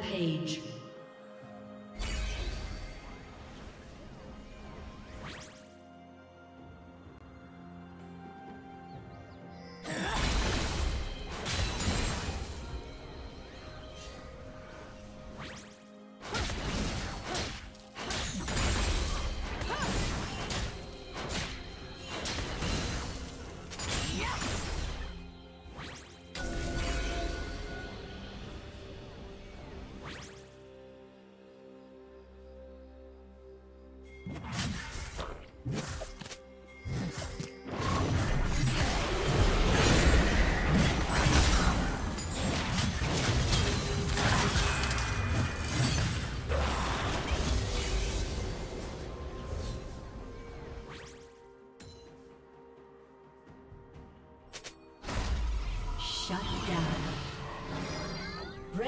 Rampage.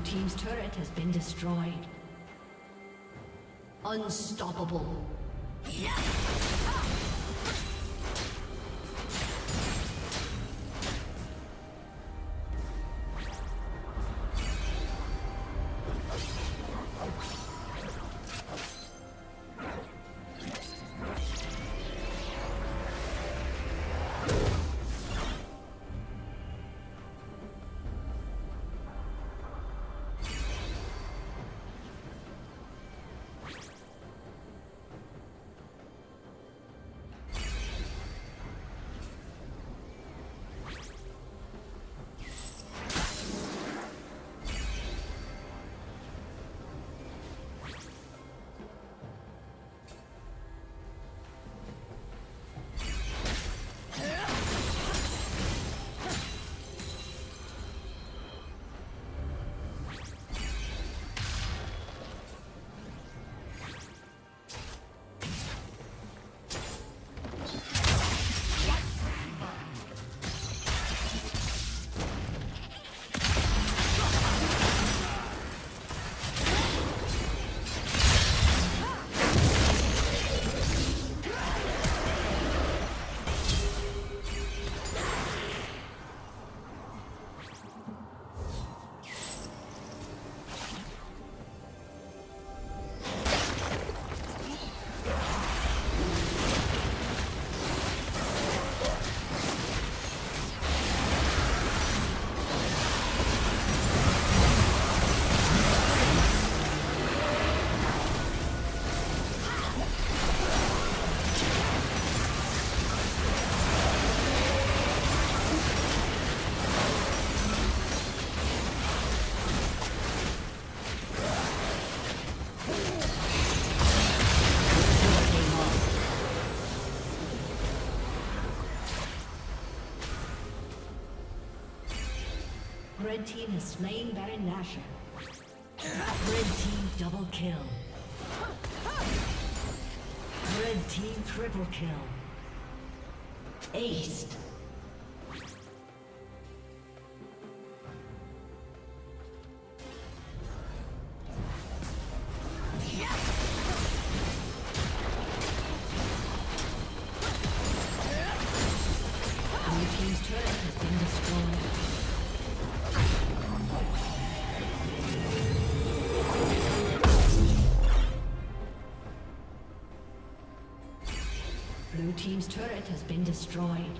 Team's turret has been destroyed. Unstoppable. Red team has slain Baron Nashor. Red team double kill. Red team triple kill. Ace. Been destroyed.